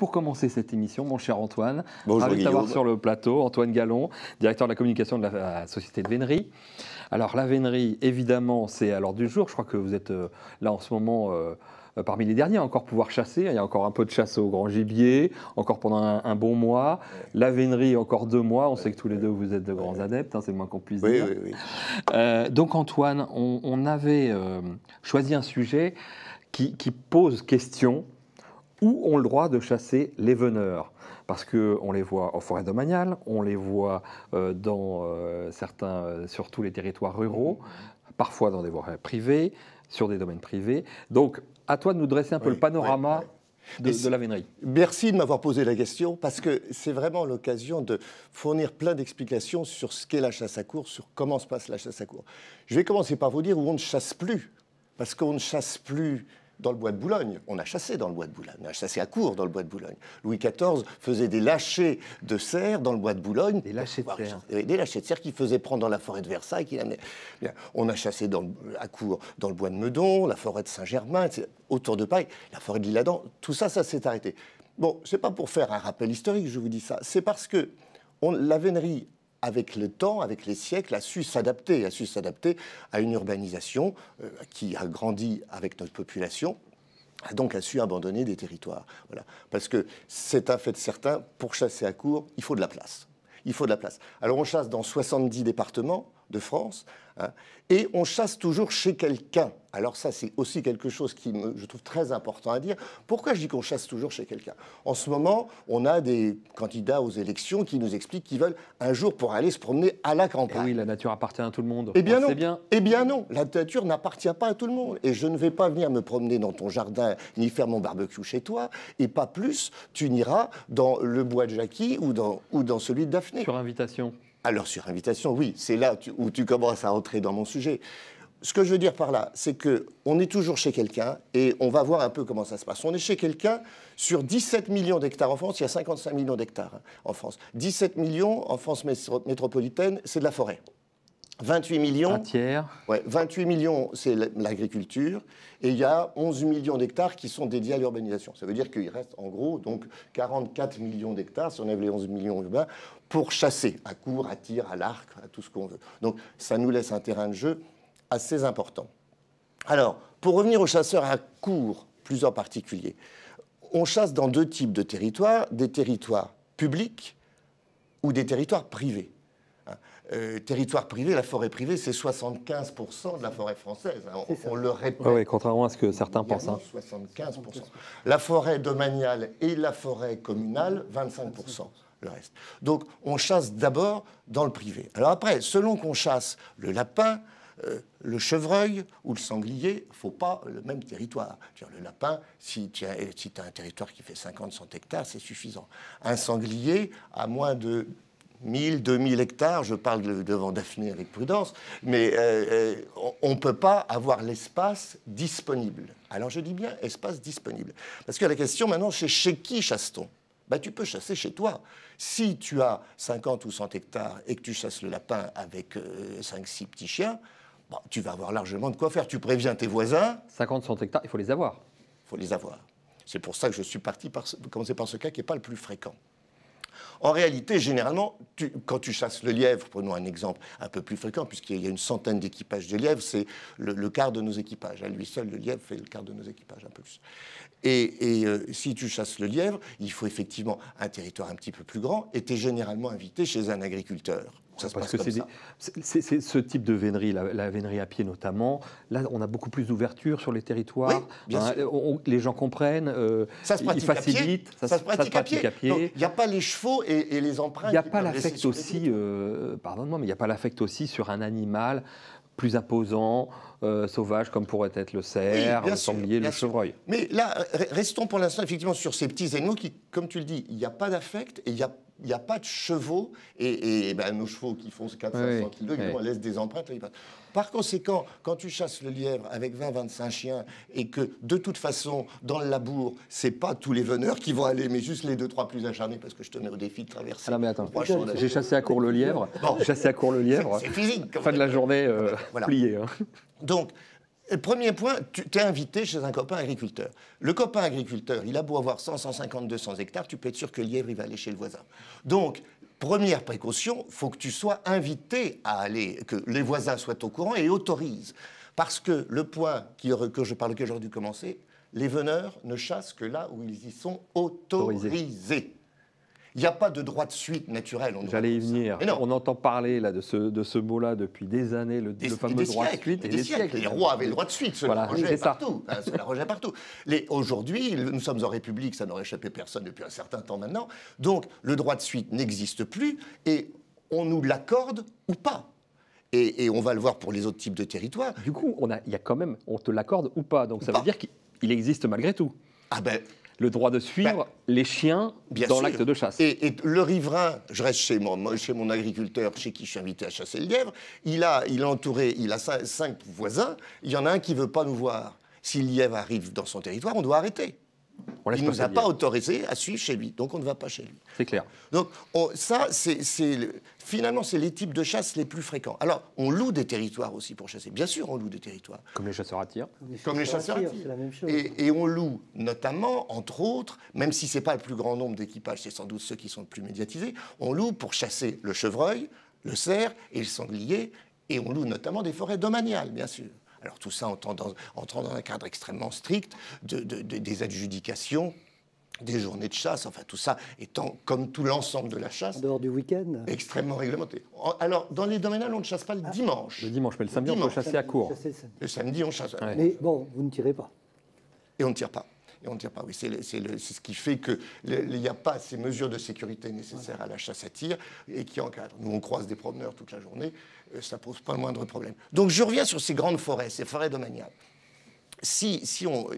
Pour commencer cette émission, mon cher Antoine, Bonjour, ravi de t'avoir sur le plateau, Antoine Gallon, directeur de la communication de la, société de vénerie. Alors la vénerie, évidemment, c'est à l'ordre du jour. Je crois que vous êtes euh, là en ce moment euh, euh, parmi les derniers à encore pouvoir chasser. Il y a encore un peu de chasse au grand gibier, encore pendant un, un bon mois. La vénerie, encore deux mois. On sait que tous les deux, vous êtes de grands adeptes, hein, c'est le moins qu'on puisse Oui, dire. oui, oui. Euh, donc Antoine, on, on avait euh, choisi un sujet qui, qui pose question. Où ont le droit de chasser les veneurs Parce qu'on les voit en forêt domaniale, on les voit euh, dans euh, certains, euh, sur tous les territoires ruraux, parfois dans des forêts privées, sur des domaines privés. Donc, à toi de nous dresser un peu le panorama oui, de, la vénerie. Merci de m'avoir posé la question parce que c'est vraiment l'occasion de fournir plein d'explications sur ce qu'est la chasse à cours, sur comment se passe la chasse à cours. Je vais commencer par vous dire où on ne chasse plus. Parce qu'on ne chasse plus dans le bois de Boulogne. On a chassé dans le bois de Boulogne. On a chassé à cours dans le bois de Boulogne. Louis XIV faisait des lâchers de cerfs dans le bois de Boulogne. Des lâchers de cerfs. Des lâchers de cerfs qu'il faisait prendre dans la forêt de Versailles. amenait. Bien. On a chassé dans le- à court dans le bois de Meudon, la forêt de Saint-Germain, autour de Paris, la forêt de l'Isle-Adam. Tout ça, ça s'est arrêté. Bon, c'est pas pour faire un rappel historique, je vous dis ça. C'est parce que on- la vénerie, avec le temps, avec les siècles, a su s'adapter, a su s'adapter à une urbanisation euh, qui a grandi avec notre population a donc a su abandonner des territoires. Voilà. Parce que c'est un fait certain, pour chasser à court, il faut de la place. Il faut de la place. Alors on chasse dans 70 départements de France, hein, et on chasse toujours chez quelqu'un. Alors ça, c'est aussi quelque chose qui, me, je trouve très important à dire. Pourquoi je dis qu'on chasse toujours chez quelqu'un? En ce moment, on a des candidats aux élections qui nous expliquent qu'ils veulent un jour pour aller se promener à la Et campagne. oui, la nature appartient à tout le monde. Eh bien On non. bien. Eh bien non. La nature n'appartient pas à tout le monde. Et je ne vais pas venir me promener dans ton jardin ni faire mon barbecue chez toi. Et pas plus, tu n'iras dans le bois de Jackie ou dans, ou dans celui de Daphné. Sur invitation. Alors sur invitation, oui, c'est là où tu commences à entrer dans mon sujet. Ce que je veux dire par là, c'est que on est toujours chez quelqu'un et on va voir un peu comment ça se passe. On est chez quelqu'un sur 17 millions d'hectares en France, il y a 55 millions d'hectares hein, en France. 17 millions en France métro- métropolitaine, c'est de la forêt. 28 millions. Un tiers. Ouais, 28 millions, c'est l'agriculture, et il y a 11 millions d'hectares qui sont dédiés à l'urbanisation. Ça veut dire qu'il reste en gros donc 44 millions d'hectares, si on enlève les 11 millions urbains, pour chasser à court, à tir, à l'arc, à tout ce qu'on veut. Donc ça nous laisse un terrain de jeu assez important. Alors, pour revenir aux chasseurs à court, plus en particulier, on chasse dans deux types de territoires, des territoires publics ou des territoires privés. Euh, territoire privé, la forêt privée, c'est 75% de la forêt française. hein. On, on le répète. Oui, contrairement à ce que certains pensent. hein. Également, 75%. La forêt domaniale et la forêt communale, 25%. Le reste. Donc, on chasse d'abord dans le privé. Alors après, selon qu'on chasse le lapin, euh, le chevreuil ou le sanglier, il ne faut pas le même territoire. Le lapin, si tu as, si tu as un territoire qui fait 50-100 hectares, c'est suffisant. Un sanglier, à moins de 1000, 2000 hectares, je parle de- devant Daphné avec prudence, mais euh, euh, on ne peut pas avoir l'espace disponible. Alors je dis bien espace disponible. Parce que la question maintenant, c'est chez qui chasse-t-on? Bah, Tu peux chasser chez toi. Si tu as 50 ou 100 hectares et que tu chasses le lapin avec 5-6 petits chiens, bah, tu vas avoir largement de quoi faire. Tu préviens tes voisins, 50 100 hectares, il faut les avoir. il faut les avoir. C'est pour ça que je suis parti par ce, commencer par ce cas qui n'est pas le plus fréquent. En réalité, généralement, quand tu chasses le lièvre, prenons un exemple un peu plus fréquent, puisqu'il y a une centaine d'équipages de lièvres, c'est le, quart de nos équipages. À lui seul, le lièvre fait le quart de nos équipages, un peu plus. Et, et, euh, si tu chasses le lièvre, il faut effectivement un territoire un petit peu plus grand, et tu es généralement invité chez un agriculteur. Ça se Parce passe que c'est ce type de vénerie, la, la vénerie à pied notamment. Là, on a beaucoup plus d'ouverture sur les territoires. Oui, bien sûr. on- on- les gens comprennent. euh, Ça se ils pratique à pied. facilitent. Ça, se pratique, à pied. Il n'y a pas les chevaux et, et les empreintes. Il n'y a pas l'affect aussi, euh, pardonne-moi, mais il n'y a pas l'affect aussi sur un animal plus imposant, euh, sauvage, comme pourrait être le cerf, bien le sanglier, le sûr. chevreuil. Mais là, re- restons pour l'instant effectivement sur ces petits animaux qui, comme tu le dis, il n'y a pas d'affect et il n'y a, il y a pas de chevaux. Et, et, ben, nos chevaux qui font 400-500 Oui, kilos, oui. laissent des empreintes. là, ils passent. Par conséquent, quand tu chasses le lièvre avec 20-25 chiens et que de toute façon, dans le labour, c'est pas tous les veneurs qui vont aller, mais juste les deux, trois plus acharnés, parce que je te mets au défi de traverser. Ah non, mais attends, j'ai chassé à court le lièvre. Bon. J'ai chassé à court le lièvre. C'est physique. Fin de la journée, euh, Voilà. plié. hein. Donc, Premier point, tu t'es invité chez un copain agriculteur. Le copain agriculteur, il a beau avoir 100, 150, 200 hectares, tu peux être sûr que lièvre, il va aller chez le voisin. Donc, première précaution, faut que tu sois invité à aller, que les voisins soient au courant et autorisent. Parce que le point qui, que je, par lequel j'aurais dû commencer, les veneurs ne chassent que là où ils y sont autorisés. Il n'y a pas de droit de suite naturel. J'allais y venir. On entend parler là, de ce, de ce mot-là depuis des années, le, fameux droit de suite. Et des, siècles. Les rois avaient le droit de suite, cela voilà, rejet partout. Hein, partout. Aujourd'hui, nous sommes en République, ça n'aurait échappé personne depuis un certain temps maintenant. Donc, le droit de suite n'existe plus et on nous l'accorde ou pas. Et, et, on va le voir pour les autres types de territoires. Du coup, il y a quand même, on te l'accorde ou pas. Donc ça veut dire qu'il existe malgré tout. Ah ben, le droit de suivre ben, les chiens dans l'acte de chasse. Et, le riverain, je reste chez mon, chez mon agriculteur, chez qui je suis invité à chasser le lièvre, il a, il a entouré, il a cinq, voisins, il y en a un qui ne veut pas nous voir. Si le lièvre arrive dans son territoire, on doit arrêter il ne nous a pas autorisé à suivre chez lui, donc on ne va pas chez lui. C'est clair. Donc ça, c'est finalement, c'est les types de chasse les plus fréquents. Alors, on loue des territoires aussi pour chasser. Bien sûr, on loue des territoires. Comme les chasseurs à tir. Comme les chasseurs à tir. C'est la même chose. Et, on loue notamment, entre autres, même si ce n'est pas le plus grand nombre d'équipages, c'est sans doute ceux qui sont le plus médiatisés, on loue pour chasser le chevreuil, le cerf et le sanglier, et on loue notamment des forêts domaniales, bien sûr. Alors tout ça entrant dans, dans un cadre extrêmement strict de, des adjudications des journées de chasse, enfin tout ça étant comme tout l'ensemble de la chasse. En dehors du week-end Extrêmement réglementé. Alors, dans les domaines, on ne chasse pas le ah. dimanche. Le dimanche, mais le samedi, on peut chasser à court. Le samedi, on chasse. Mais bon, vous ne tirez pas. Et on ne tire pas. Et on ne tire pas, oui. C'est ce qui fait qu'il n'y a pas ces mesures de sécurité nécessaires à la chasse à tir et qui encadrent. Nous, on croise des promeneurs toute la journée. Euh, ça pose pas le moindre problème. Donc je reviens sur ces grandes forêts, ces forêts domaniales. Si, si on,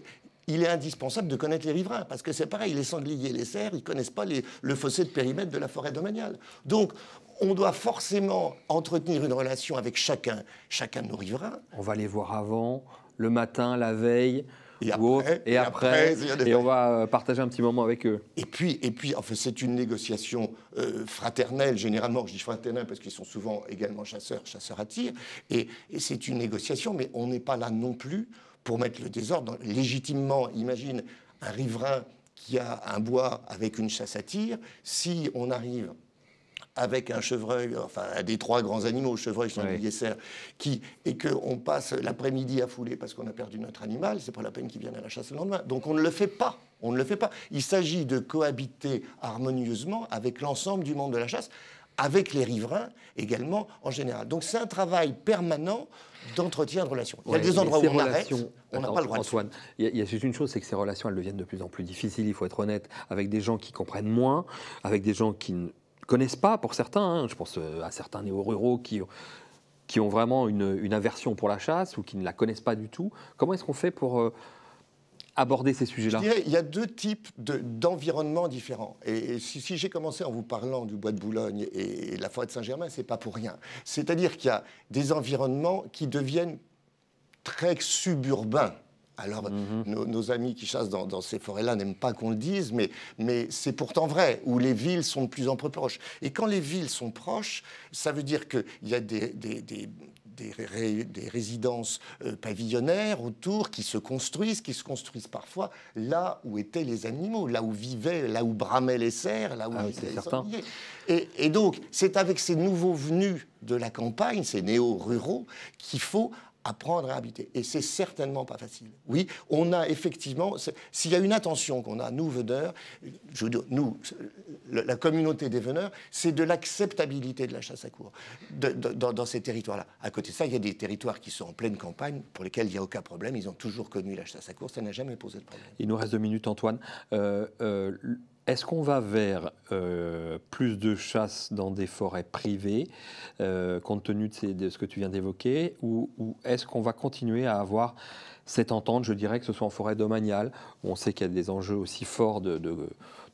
il est indispensable de connaître les riverains, parce que c'est pareil, les sangliers, les cerfs, ils ne connaissent pas le fossé de périmètre de la forêt domaniale. Donc, on doit forcément entretenir une relation avec chacun, chacun de nos riverains. On va les voir avant, le matin, la veille, et après, et, après, et, on va euh, partager un petit moment avec eux. Et puis, et puis enfin, c'est une négociation euh, fraternelle, généralement, je dis fraternelle parce qu'ils sont souvent également chasseurs, chasseurs à tir, et, c'est une négociation, mais on n'est pas là non plus pour mettre le désordre. Légitimement, imagine un riverain qui a un bois avec une chasse à tir, si on arrive avec un chevreuil, enfin des trois grands animaux, chevreuil, sanglier, cerf, qui, et qu'on passe l'après-midi à fouler parce qu'on a perdu notre animal, c'est pas la peine qu'ils viennent à la chasse le lendemain. Donc on ne le fait pas. On ne le fait pas. Il s'agit de cohabiter harmonieusement avec l'ensemble du monde de la chasse, avec les riverains également en général. Donc c'est un travail permanent d'entretien de relations. Il y a des endroits où on arrête, on n'a pas le droit Antoine, il y a, juste une chose, c'est que ces relations, elles deviennent de plus en plus difficiles, il faut être honnête, avec des gens qui comprennent moins, avec des gens qui connaissent pas pour certains. Hein. je pense euh, à certains néo-ruraux qui, qui ont vraiment une, aversion pour la chasse ou qui ne la connaissent pas du tout. Comment est-ce qu'on fait pour euh, aborder ces sujets-là? Il y a deux types d'environnements différents. Et, si, j'ai commencé en vous parlant du bois de Boulogne et, de la forêt de Saint-Germain, c'est pas pour rien. C'est-à-dire qu'il y a des environnements qui deviennent très suburbains. Alors, mhm. nos, amis qui chassent dans, ces forêts-là n'aiment pas qu'on le dise, mais, mais c'est pourtant vrai, où les villes sont de plus en plus proches. Et quand les villes sont proches, ça veut dire qu'il y a des, des, des, des, résidences euh, pavillonnaires autour qui se construisent, qui se construisent parfois là où étaient les animaux, là où vivaient, là où bramaient les cerfs, là où ah vivaient les. Et, et donc, c'est avec ces nouveaux venus de la campagne, ces néo-ruraux, qu'il faut apprendre à habiter. Et c'est certainement pas facile. Oui, on a effectivement, s'il y a une attention qu'on a, nous, veneurs, je nous, la communauté des veneurs, c'est de l'acceptabilité de la chasse à cour dans, ces territoires-là. À côté de ça, il y a des territoires qui sont en pleine campagne, pour lesquels il n'y a aucun problème. Ils ont toujours connu la chasse à cour, ça n'a jamais posé de problème. Il nous reste deux minutes, Antoine. Euh, euh, est-ce qu'on va vers euh, plus de chasse dans des forêts privées, euh, compte tenu de, ce que tu viens d'évoquer, ou, est-ce qu'on va continuer à avoir cette entente, je dirais, que ce soit en forêt domaniale, où on sait qu'il y a des enjeux aussi forts de,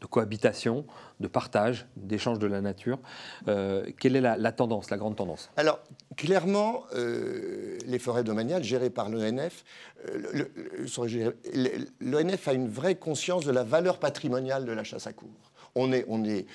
cohabitation, de partage, d'échange de la nature. Euh, quelle est la, tendance, la grande tendance? Alors, clairement, euh, les forêts domaniales gérées par l'ONF, l'ONF a une vraie conscience de la valeur patrimoniale de la chasse à cour. On est, on est,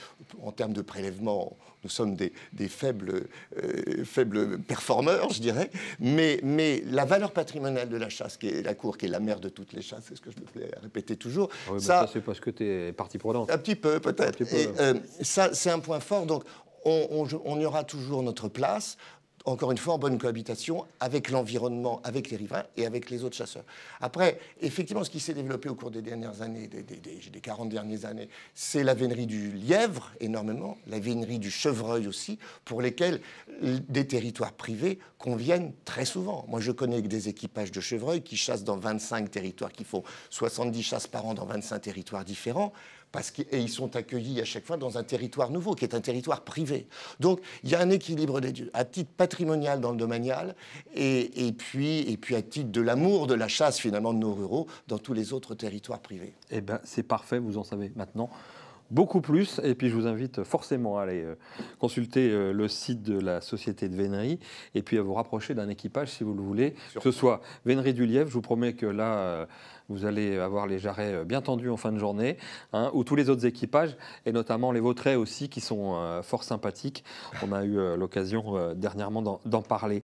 en termes de prélèvement, nous sommes des, faibles, euh, faibles performeurs, je dirais, mais, mais la valeur patrimoniale de la chasse, qui est la cour, qui est la mère de toutes les chasses, c'est ce que je me plais à répéter toujours. Ah ça, c'est parce que tu es partie prenante. Un petit peu, peut-être. Euh, ça, c'est un point fort. Donc, on, on, y aura toujours notre place encore une fois, en bonne cohabitation avec l'environnement, avec les riverains et avec les autres chasseurs. Après, effectivement, ce qui s'est développé au cours des dernières années, des, des, 40 dernières années, c'est la vénerie du lièvre, énormément, la vénerie du chevreuil aussi, pour lesquels des territoires privés conviennent très souvent. Moi, je connais des équipages de chevreuils qui chassent dans 25 territoires, qui font 70 chasses par an dans 25 territoires différents parce et ils sont accueillis à chaque fois dans un territoire nouveau, qui est un territoire privé. Donc il y a un équilibre des deux, à titre patrimonial dans le domanial, et, et, puis, et puis à titre de l'amour de la chasse finalement de nos ruraux dans tous les autres territoires privés. Eh bien c'est parfait, vous en savez maintenant beaucoup plus. Et puis je vous invite forcément à aller euh, consulter euh, le site de la société de vénerie et puis à vous rapprocher d'un équipage si vous le voulez, que ce soit vénerie du Lièvre. Je vous promets que là, euh, vous allez avoir les jarrets bien tendus en fin de journée, hein, ou tous les autres équipages, et notamment les vautrets aussi qui sont fort sympathiques. On a eu l'occasion dernièrement d'en parler.